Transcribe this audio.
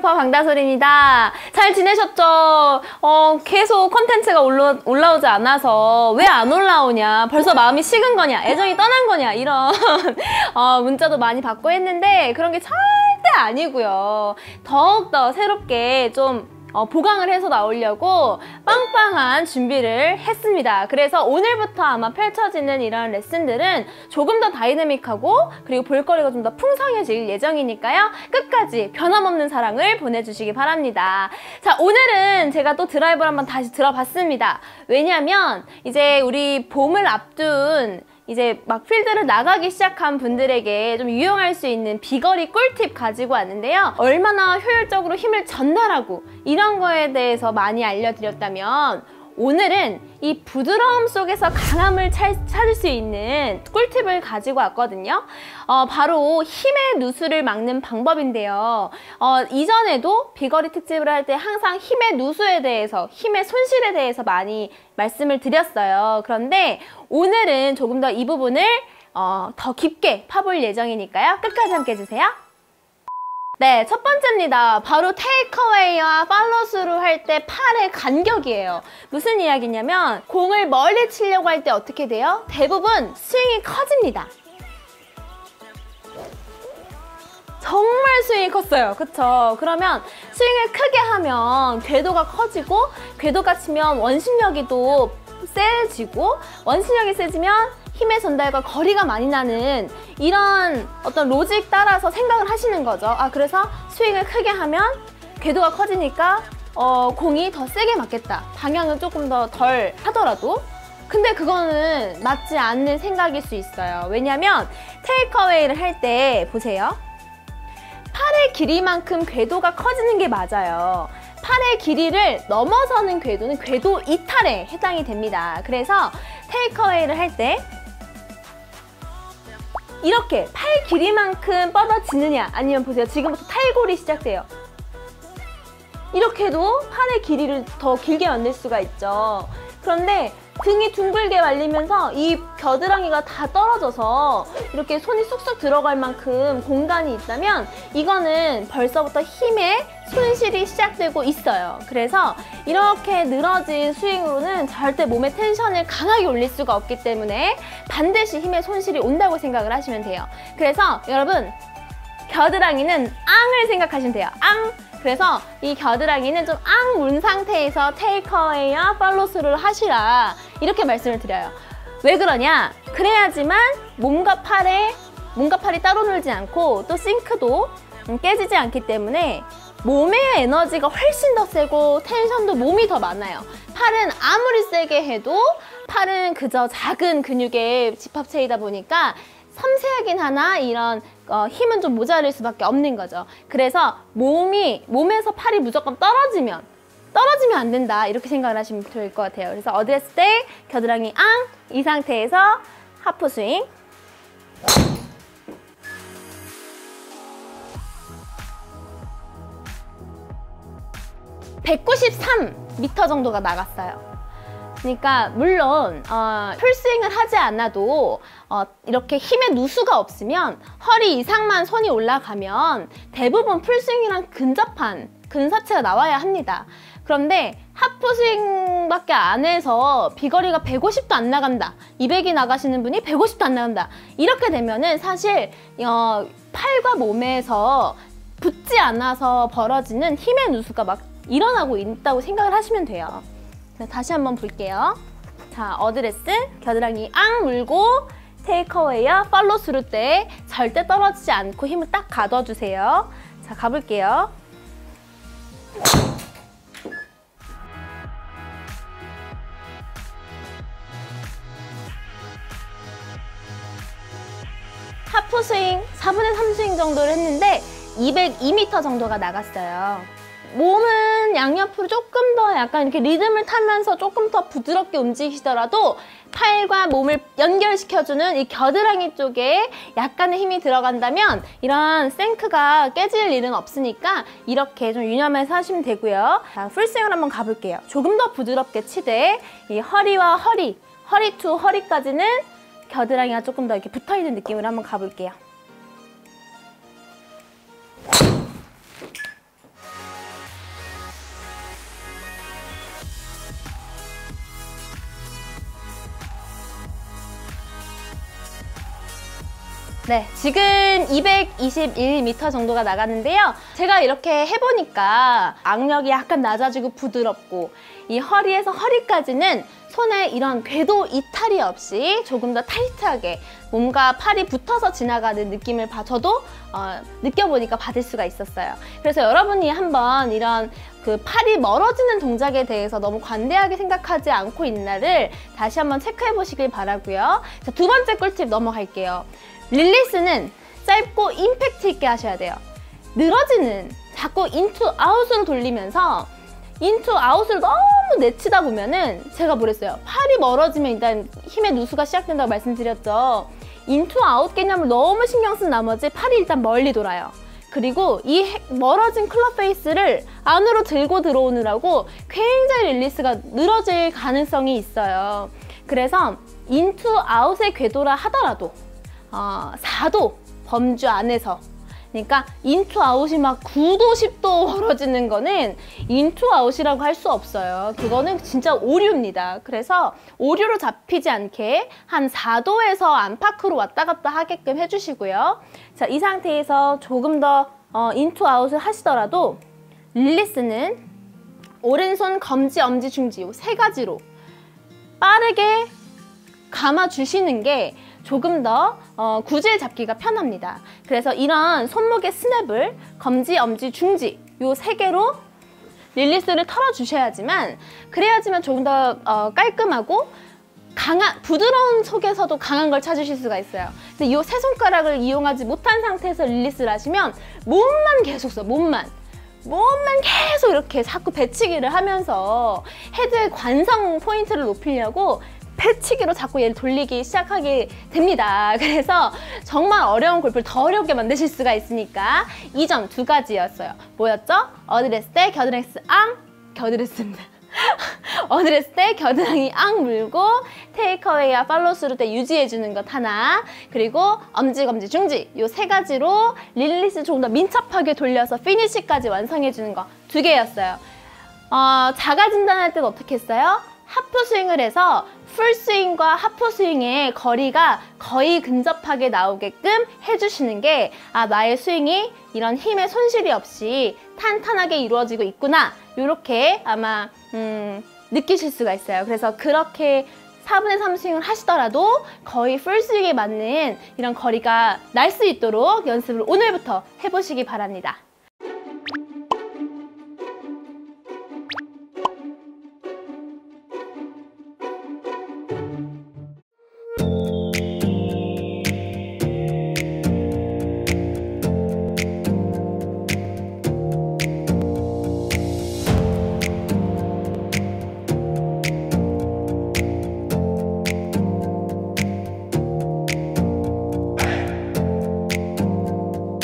골퍼 방다솔입니다. 잘 지내셨죠? 어, 계속 콘텐츠가 올라, 올라오지 않아서 왜 안 올라오냐? 벌써 마음이 식은 거냐? 애정이 떠난 거냐? 이런 어, 문자도 많이 받고 했는데 그런 게 절대 아니고요. 더욱더 새롭게 좀 어, 보강을 해서 나오려고 빵빵한 준비를 했습니다. 그래서 오늘부터 아마 펼쳐지는 이런 레슨들은 조금 더 다이내믹하고 그리고 볼거리가 좀 더 풍성해질 예정이니까요. 끝까지 변함없는 사랑을 보내주시기 바랍니다. 자, 오늘은 제가 또 드라이브를 한번 다시 들어봤습니다. 왜냐면 이제 우리 봄을 앞둔 이제 막 필드를 나가기 시작한 분들에게 좀 유용할 수 있는 비거리 꿀팁 가지고 왔는데요. 얼마나 효율적으로 힘을 전달하고 이런 거에 대해서 많이 알려드렸다면 오늘은 이 부드러움 속에서 강함을 찾을 수 있는 꿀팁을 가지고 왔거든요. 어, 바로 힘의 누수를 막는 방법인데요. 어, 이전에도 비거리 특집을 할 때 항상 힘의 누수에 대해서, 힘의 손실에 대해서 많이 말씀을 드렸어요. 그런데 오늘은 조금 더 이 부분을 어, 더 깊게 파볼 예정이니까요. 끝까지 함께 해주세요. 네, 첫 번째입니다. 바로 테이크어웨이와 팔로스루 할 때 팔의 간격이에요. 무슨 이야기냐면 공을 멀리 치려고 할 때 어떻게 돼요? 대부분 스윙이 커집니다. 정말 스윙이 컸어요. 그쵸? 그러면 스윙을 크게 하면 궤도가 커지고 궤도가 치면 원심력이 또 세지고 원심력이 세지면 힘의 전달과 거리가 많이 나는 이런 어떤 로직 따라서 생각을 하시는 거죠. 아 그래서 스윙을 크게 하면 궤도가 커지니까 어, 공이 더 세게 맞겠다. 방향은 조금 더 덜 하더라도 근데 그거는 맞지 않는 생각일 수 있어요. 왜냐면 테이크어웨이를 할 때 보세요. 팔의 길이만큼 궤도가 커지는 게 맞아요. 팔의 길이를 넘어서는 궤도는 궤도 이탈에 해당이 됩니다. 그래서 테이크어웨이를 할 때 이렇게 팔 길이만큼 뻗어지느냐? 아니면 보세요. 지금부터 탈골이 시작돼요. 이렇게 해도 팔의 길이를 더 길게 만들 수가 있죠. 그런데 등이 둥글게 말리면서 이 겨드랑이가 다 떨어져서 이렇게 손이 쑥쑥 들어갈 만큼 공간이 있다면 이거는 벌써부터 힘의 손실이 시작되고 있어요. 그래서 이렇게 늘어진 스윙으로는 절대 몸의 텐션을 강하게 올릴 수가 없기 때문에 반드시 힘의 손실이 온다고 생각을 하시면 돼요. 그래서 여러분 겨드랑이는 앙을 생각하시면 돼요. 앙! 그래서 이 겨드랑이는 좀 앙 문 상태에서 테이크어웨이와 팔로스를 하시라 이렇게 말씀을 드려요. 왜 그러냐? 그래야지만 몸과 팔에 몸과 팔이 따로 놀지 않고 또 싱크도 깨지지 않기 때문에 몸의 에너지가 훨씬 더 세고 텐션도 몸이 더 많아요. 팔은 아무리 세게 해도 팔은 그저 작은 근육의 집합체이다 보니까 섬세하긴 하나 이런 어, 힘은 좀 모자랄 수밖에 없는 거죠. 그래서 몸이 몸에서 팔이 무조건 떨어지면 떨어지면 안 된다 이렇게 생각을 하시면 좋을 것 같아요. 그래서 어드레스 때 겨드랑이 앙 이 상태에서 하프 스윙 193m 정도가 나갔어요. 그러니까 물론 어, 풀스윙을 하지 않아도 어, 이렇게 힘의 누수가 없으면 허리 이상만 손이 올라가면 대부분 풀스윙이랑 근접한 근사치가 나와야 합니다. 그런데 하프스윙밖에 안 해서 비거리가 150도 안 나간다. 200이 나가시는 분이 150도 안 나간다. 이렇게 되면은 사실 어, 팔과 몸에서 붙지 않아서 벌어지는 힘의 누수가 막 일어나고 있다고 생각을 하시면 돼요. 자, 다시 한번 볼게요. 자, 어드레스, 겨드랑이 앙 물고 takeaway와 팔로스루 때 절대 떨어지지 않고 힘을 딱 가둬주세요. 자, 가볼게요. 하프 스윙 4분의 3 스윙 정도를 했는데 202m 정도가 나갔어요. 몸은 양옆으로 조금 더 약간 이렇게 리듬을 타면서 조금 더 부드럽게 움직이시더라도 팔과 몸을 연결시켜주는 이 겨드랑이 쪽에 약간의 힘이 들어간다면 이런 생크가 깨질 일은 없으니까 이렇게 좀 유념해서 하시면 되고요. 자, 풀스윙을 한번 가볼게요. 조금 더 부드럽게 치되 이 허리와 허리, 허리 to 허리까지는 겨드랑이가 조금 더 이렇게 붙어있는 느낌으로 한번 가볼게요. 네, 지금 221m 정도가 나갔는데요. 제가 이렇게 해보니까 악력이 약간 낮아지고 부드럽고 이 허리에서 허리까지는 손에 이런 궤도 이탈이 없이 조금 더 타이트하게 몸과 팔이 붙어서 지나가는 느낌을 봐, 저도 어, 느껴보니까 받을 수가 있었어요. 그래서 여러분이 한번 이런 그 팔이 멀어지는 동작에 대해서 너무 관대하게 생각하지 않고 있나를 다시 한번 체크해 보시길 바라고요. 자, 두 번째 꿀팁 넘어갈게요. 릴리스는 짧고 임팩트 있게 하셔야 돼요. 늘어지는 자꾸 in to out으로 돌리면서 in to out을 너무 내치다 보면은 제가 뭐랬어요. 팔이 멀어지면 일단 힘의 누수가 시작된다고 말씀드렸죠. in to out 개념을 너무 신경 쓴 나머지 팔이 일단 멀리 돌아요. 그리고 이 멀어진 클럽 페이스를 안으로 들고 들어오느라고 굉장히 릴리스가 늘어질 가능성이 있어요. 그래서 in to out의 궤도라 하더라도 어, 4도 범주 안에서 그러니까 in to out이 막 9도, 10도 벌어지는 거는 in to out이라고 할 수 없어요. 그거는 진짜 오류입니다. 그래서 오류로 잡히지 않게 한 4도에서 안팎으로 왔다 갔다 하게끔 해주시고요. 자, 이 상태에서 조금 더 어, in to out을 하시더라도 릴리스는 오른손 검지, 엄지, 중지 이세 가지로 빠르게 감아주시는 게 조금 더 어, 구질 잡기가 편합니다. 그래서 이런 손목의 스냅을 검지, 엄지, 중지 요 세 개로 릴리스를 털어주셔야지만 그래야지만 조금 더 어, 깔끔하고 강한 부드러운 속에서도 강한 걸 찾으실 수가 있어요. 근데 이 세 손가락을 이용하지 못한 상태에서 릴리스를 하시면 몸만 계속 써, 몸만. 몸만 계속 이렇게 자꾸 배치기를 하면서 헤드의 관성 포인트를 높이려고 배치기로 자꾸 얘를 돌리기 시작하게 됩니다. 그래서 정말 어려운 골프를 더 어렵게 만드실 수가 있으니까 이 점 두 가지였어요. 뭐였죠? 어드레스 때 겨드레스 앙 겨드레스입니다. 어드레스 때 겨드랑이 앙 물고 takeaway와 팔로스루 때 유지해주는 것 하나 그리고 엄지 검지 중지 요세 가지로 릴리스 조금 더 민첩하게 돌려서 피니시까지 완성해주는 거 두 개였어요. 어, 자가 진단할 때는 어떻게 했어요? 하프 스윙을 해서 풀 스윙과 하프 스윙의 거리가 거의 근접하게 나오게끔 해주시는 게 아, 나의 스윙이 이런 힘의 손실이 없이 탄탄하게 이루어지고 있구나 이렇게 아마 음, 느끼실 수가 있어요. 그래서 그렇게 4분의 3 스윙을 하시더라도 거의 풀스윙에 맞는 이런 거리가 날 수 있도록 연습을 오늘부터 해보시기 바랍니다.